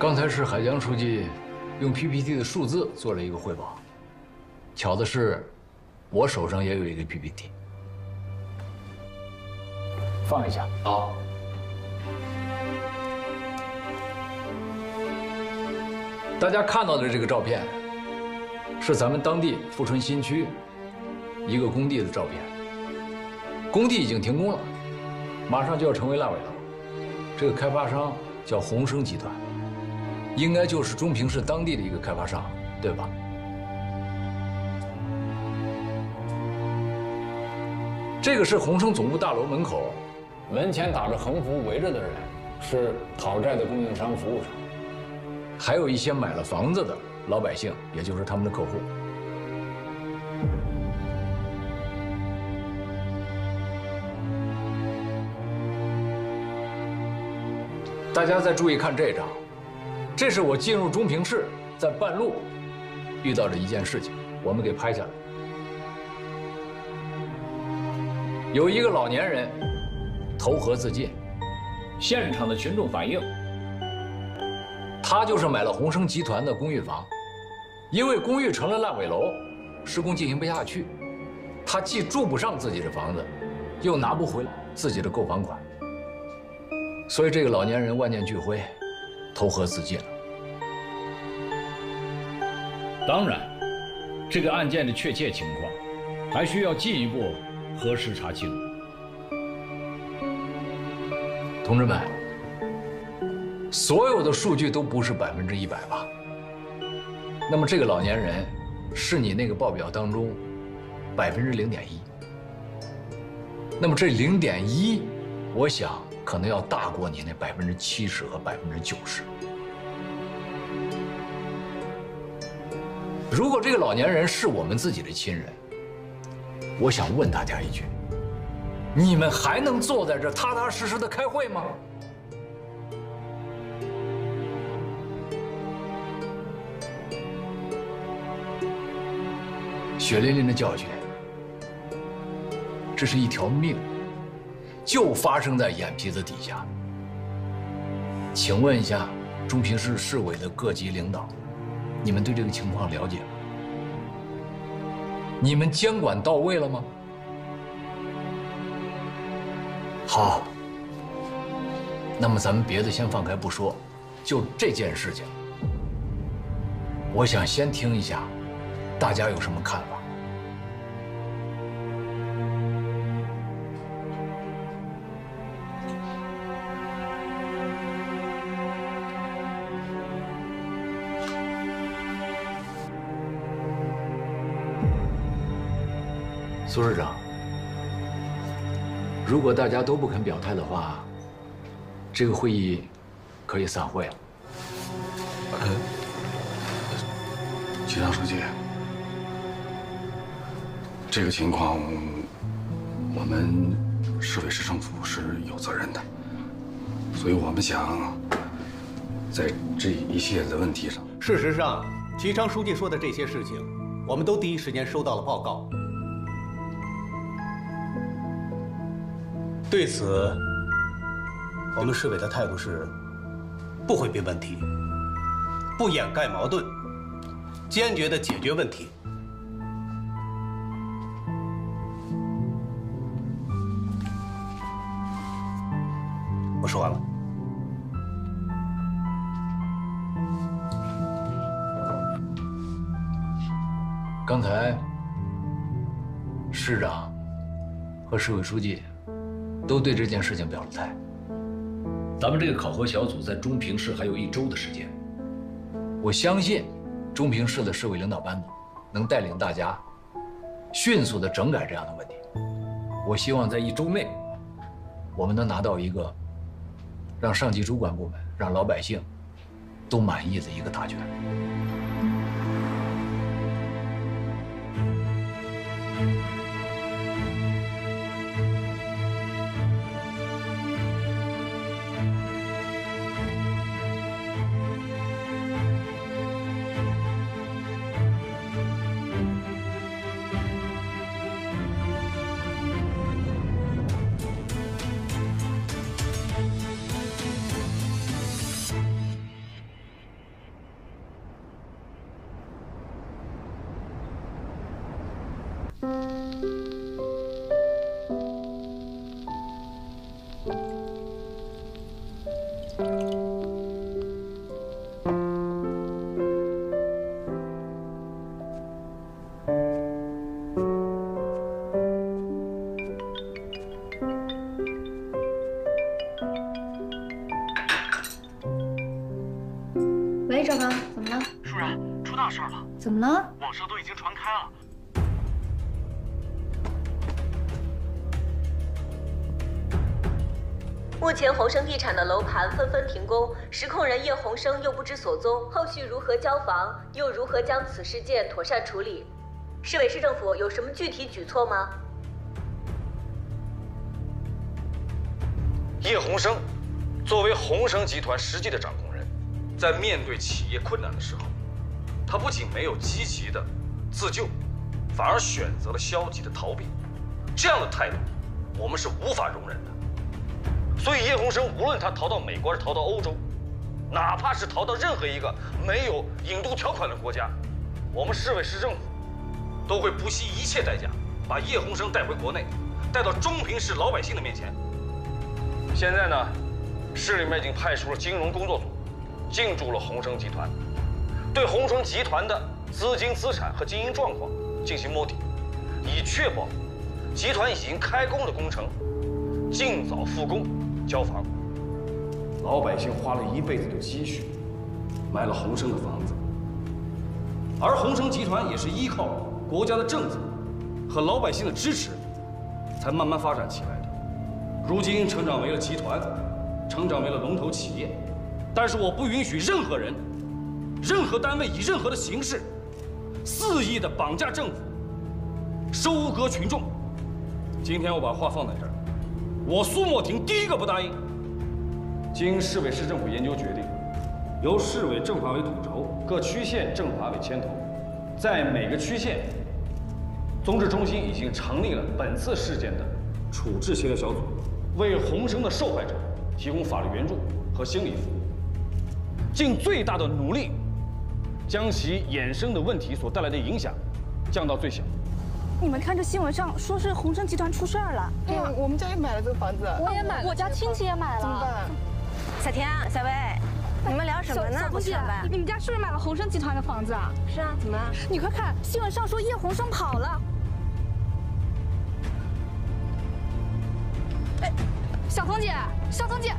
刚才是海江书记用 PPT 的数字做了一个汇报，巧的是，我手上也有一个 PPT，放一下。好。大家看到的这个照片，是咱们当地富春新区一个工地的照片。工地已经停工了，马上就要成为烂尾楼。这个开发商叫鸿升集团。应该就是中平市当地的一个开发商，对吧？这个是鸿升总部大楼门口，门前打着横幅围着的人，是讨债的供应商、服务商，还有一些买了房子的老百姓，也就是他们的客户。大家再注意看这张。这是我进入中平市，在半路遇到的一件事情，我们给拍下来。有一个老年人投河自尽，现场的群众反映，他就是买了鸿升集团的公寓房，因为公寓成了烂尾楼，施工进行不下去，他既住不上自己的房子，又拿不回自己的购房款，所以这个老年人万念俱灰。投河自尽了。当然，这个案件的确切情况还需要进一步核实查清。同志们，所有的数据都不是百分之一百吧？那么这个老年人是你那个报表当中百分之零点一。那么这零点一，我想。可能要大过你那百分之七十和百分之九十。如果这个老年人是我们自己的亲人，我想问大家一句：你们还能坐在这踏踏实实的开会吗？血淋淋的教训，这是一条命。就发生在眼皮子底下。请问一下，中平市市委的各级领导，你们对这个情况了解吗？你们监管到位了吗？好，那么咱们别的先放开不说，就这件事情，我想先听一下，大家有什么看法？苏市长，如果大家都不肯表态的话，这个会议可以散会了。呃，局长书记，这个情况我们市委市政府是有责任的，所以我们想在这一系列的问题上。事实上，齐昌书记说的这些事情，我们都第一时间收到了报告。对此，我们市委的态度是：不回避问题，不掩盖矛盾，坚决的解决问题。我说完了。刚才市长和市委书记。都对这件事情表了态。咱们这个考核小组在中平市还有一周的时间，我相信中平市的市委领导班子能带领大家迅速的整改这样的问题。我希望在一周内，我们能拿到一个让上级主管部门、让老百姓都满意的一个答卷。喂，赵刚，怎么了？舒然，出大事了！怎么了？网上都已经传开了。目前宏生地产的楼盘纷纷停工，实控人叶宏生又不知所踪，后续如何交房，又如何将此事件妥善处理？市委市政府有什么具体举措吗？叶宏生作为宏生集团实际的掌控人，在面对企业困难的时候，他不仅没有积极的自救，反而选择了消极的逃避。这样的态度，我们是无法容忍的。所以叶洪生无论他逃到美国还是逃到欧洲，哪怕是逃到任何一个没有引渡条款的国家，我们市委市政府都会不惜一切代价把叶洪生带回国内，带到中平市老百姓的面前。现在呢，市里面已经派出了金融工作组，进驻了宏生集团，对宏生集团的资金、资产和经营状况进行摸底，以确保集团已经开工的工程尽早复工交房。老百姓花了一辈子的积蓄买了宏生的房子，而宏生集团也是依靠国家的政策和老百姓的支持，才慢慢发展起来的。如今成长为了集团，成长为了龙头企业，但是我不允许任何人、任何单位以任何的形式肆意的绑架政府、收割群众。今天我把话放在这儿，我苏墨婷第一个不答应。经市委市政府研究决定，由市委政法委统筹，各区县政法委牵头，在每个区县，综治中心已经成立了本次事件的处置协调小组。为洪生的受害者提供法律援助和心理服务，尽最大的努力，将其衍生的问题所带来的影响降到最小。你们看这新闻上说是宏生集团出事儿了，对，我们家也买了这个房子，我也买了，我家亲戚也买了，怎么办？小田、小薇，你们聊什么呢？小东姐，你们家是不是买了宏生集团的房子啊？是啊，怎么了？你快看新闻上说叶宏生跑了。哎，小彤姐，小彤姐。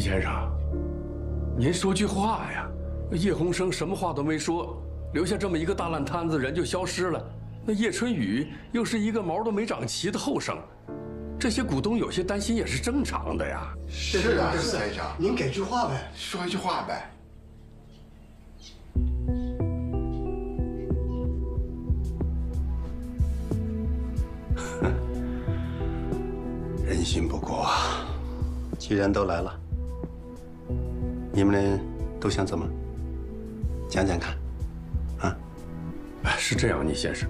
倪先生，您说句话呀！叶鸿生什么话都没说，留下这么一个大烂摊子，人就消失了。那叶春雨又是一个毛都没长齐的后生，这些股东有些担心也是正常的呀。是啊，是啊，您给句话呗，说一句话呗。人心不古啊！既然都来了。你们都想怎么？讲讲看，啊？是这样，倪先生，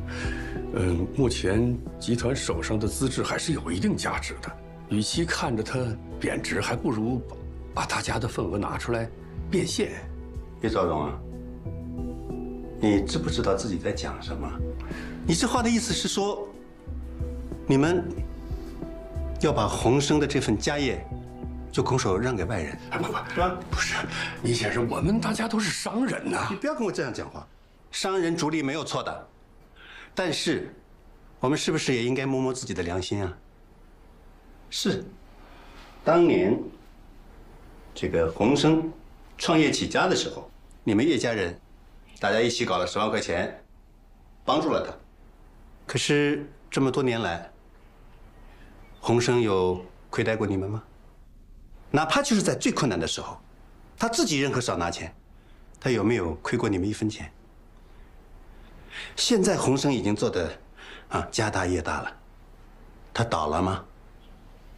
嗯，目前集团手上的资质还是有一定价值的，与其看着它贬值，还不如把把大家的份额拿出来变现。叶兆荣啊，你知不知道自己在讲什么？你这话的意思是说，你们要把宏生的这份家业？就拱手让给外人，不不，是吧？不是，倪先生，我们大家都是商人呐，你不要跟我这样讲话。商人逐利没有错的，但是，我们是不是也应该摸摸自己的良心啊？是，当年这个洪生创业起家的时候，你们叶家人大家一起搞了十万块钱，帮助了他。可是这么多年来，洪生有亏待过你们吗？哪怕就是在最困难的时候，他自己认可少拿钱，他有没有亏过你们一分钱？现在洪生已经做的啊家大业大了，他倒了吗？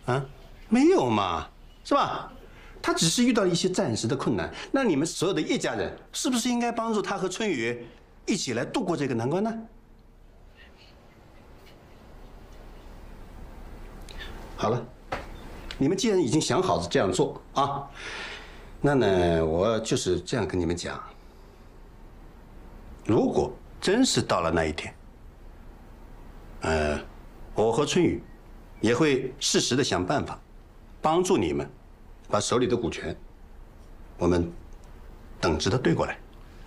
啊，没有嘛，是吧？他只是遇到一些暂时的困难，那你们所有的叶家人是不是应该帮助他和春雨一起来度过这个难关呢？好了，你们既然已经想好了这样做啊，那呢，我就是这样跟你们讲：如果真是到了那一天，呃，我和春雨也会适时的想办法帮助你们。把手里的股权，我们等值的兑过来，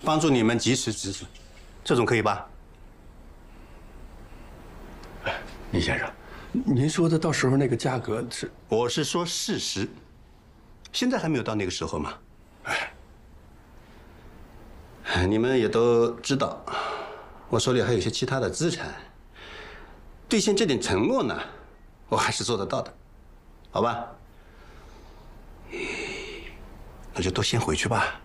帮助你们及时止损，这种可以吧？李先生，您说的到时候那个价格是？我是说事实，现在还没有到那个时候嘛。哎，你们也都知道，我手里还有些其他的资产，兑现这点承诺呢，我还是做得到的，好吧？那就都先回去吧。